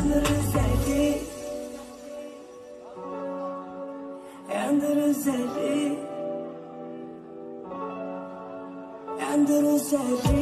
Yandır üzeri Yandır üzeri Yandır üzeri